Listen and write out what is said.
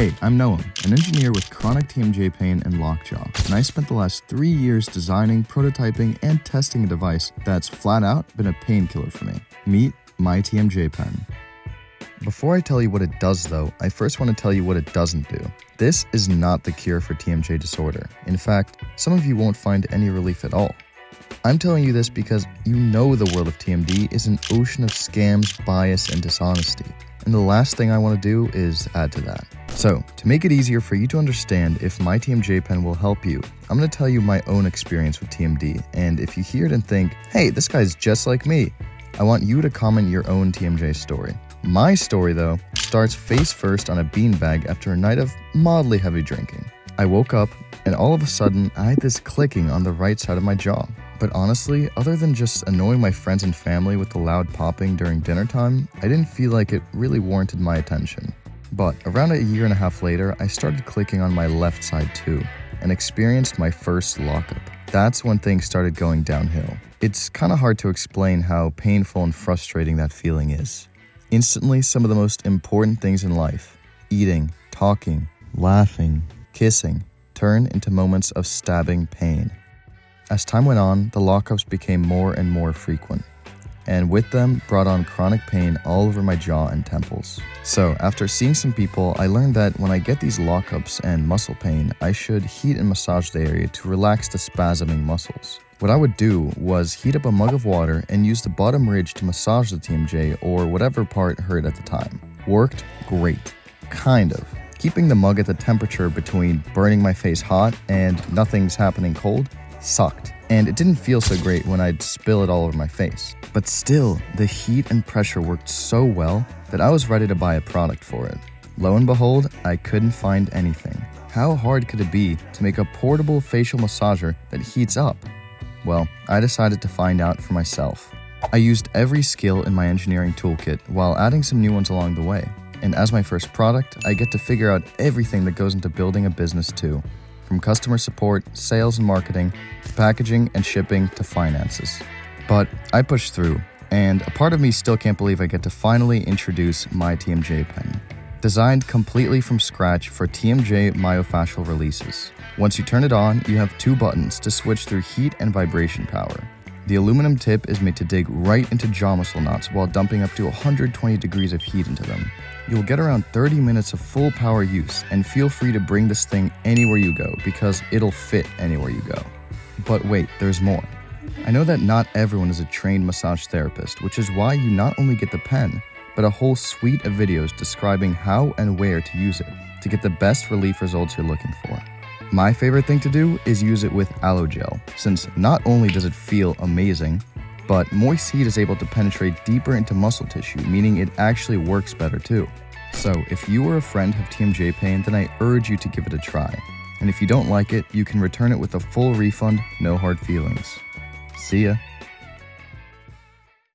Hey, I'm Noam, an engineer with chronic TMJ pain and lockjaw, and I spent the last three years designing, prototyping, and testing a device that's flat out been a painkiller for me. Meet my TMJ pen. Before I tell you what it does, though, I first want to tell you what it doesn't do. This is not the cure for TMJ disorder. In fact, some of you won't find any relief at all. I'm telling you this because you know the world of TMD is an ocean of scams, bias, and dishonesty. And the last thing I want to do is add to that. So, to make it easier for you to understand if my TMJ pen will help you, I'm going to tell you my own experience with TMD. And if you hear it and think, hey, this guy's just like me, I want you to comment your own TMJ story. My story, though, starts face first on a beanbag after a night of mildly heavy drinking. I woke up, and all of a sudden, I had this clicking on the right side of my jaw. But honestly, other than just annoying my friends and family with the loud popping during dinner time, I didn't feel like it really warranted my attention. But around a year and a half later, I started clicking on my left side too, and experienced my first lockup. That's when things started going downhill. It's kind of hard to explain how painful and frustrating that feeling is. Instantly, some of the most important things in life eating, talking, laughing, kissing turn into moments of stabbing pain. As time went on, the lockups became more and more frequent, and with them brought on chronic pain all over my jaw and temples. So, after seeing some people, I learned that when I get these lockups and muscle pain, I should heat and massage the area to relax the spasming muscles. What I would do was heat up a mug of water and use the bottom ridge to massage the TMJ or whatever part hurt at the time. Worked great. Kind of. Keeping the mug at the temperature between burning my face hot and nothing's happening cold sucked, and it didn't feel so great when I'd spill it all over my face. But still, the heat and pressure worked so well that I was ready to buy a product for it. Lo and behold, I couldn't find anything. How hard could it be to make a portable facial massager that heats up? Well, I decided to find out for myself. I used every skill in my engineering toolkit while adding some new ones along the way. And as my first product, I get to figure out everything that goes into building a business too from customer support, sales and marketing, to packaging and shipping to finances. But I pushed through, and a part of me still can't believe I get to finally introduce my TMJ pen. Designed completely from scratch for TMJ myofascial releases. Once you turn it on, you have two buttons to switch through heat and vibration power. The aluminum tip is made to dig right into jaw muscle knots while dumping up to 120 degrees of heat into them. You'll get around 30 minutes of full power use, and feel free to bring this thing anywhere you go because it'll fit anywhere you go. But wait, there's more. I know that not everyone is a trained massage therapist, which is why you not only get the pen, but a whole suite of videos describing how and where to use it to get the best relief results you're looking for. My favorite thing to do is use it with aloe gel, since not only does it feel amazing, but moist heat is able to penetrate deeper into muscle tissue, meaning it actually works better too. So, if you or a friend have TMJ pain, then I urge you to give it a try. And if you don't like it, you can return it with a full refund, no hard feelings. See ya.